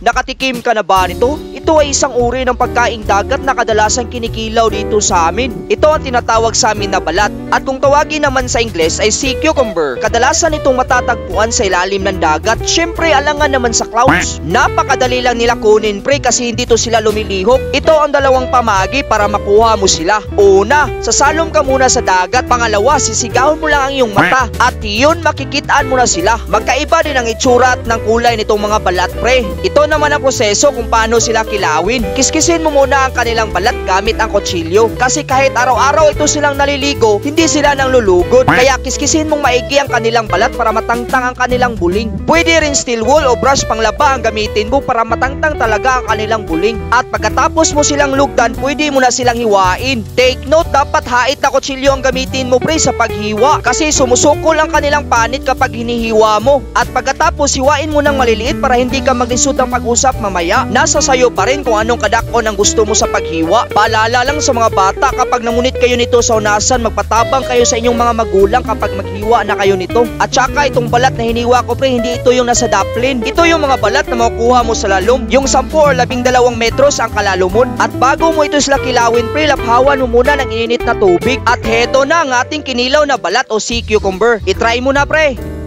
nakatikim ka na ba nito? Ito ay isang uri ng pagkaing dagat na kadalasan kinikilaw dito sa amin. Ito ang tinatawag sa amin na balat. At kung tawagin naman sa Ingles ay sea cucumber. Kadalasan itong matatagpuan sa ilalim ng dagat. Siyempre alangan naman sa clouds. Napakadali lang nila kunin pre kasi hindi to sila lumilihok. Ito ang dalawang pamagi para makuha mo sila. Una, sasalom ka muna sa dagat. Pangalawa, sisigahon mo lang ang iyong mata. At yun makikitaan mo na sila. Magkaiba din ang itsura at ng kulay nitong mga balat pre. Ito naman ang proseso kung paano sila kilawin. Kiskisin mo muna ang kanilang balat gamit ang kutsilyo. Kasi kahit araw-araw ito silang naliligo, hindi sila nang lulugod. Kaya kiskisin mong maigi ang kanilang balat para matangtang ang kanilang buling. Pwede rin steel wool o brush panglaba ang gamitin mo para matangtang talaga ang kanilang buling. At pagkatapos mo silang lugdan, pwede mo na silang hiwain. Take note, dapat hait na kutsilyo ang gamitin mo pre sa paghiwa. Kasi sumusukol ang kanilang panit kapag hinihiwa mo. At pagkatapos hiwain mo ng maliliit para hindi ka maglisod ng pag-usap mamaya. Nasa sayo pa rin kung anong kadakon ang gusto mo sa paghiwa. Paalala lang sa mga bata kapag namunit kayo nito sa unasan, magpatabang kayo sa inyong mga magulang kapag maghiwa na kayo nito. At saka itong balat na hiniwa ko pre, hindi ito yung nasa daplin. Ito yung mga balat na makukuha mo sa lalom. Yung 10 or 12 metros ang kalalumon. At bago mo ito sila kilawin pre, laphawan mo muna ng init na tubig. At heto na ang ating kinilaw na balat o sea cucumber. I-try mo na pre.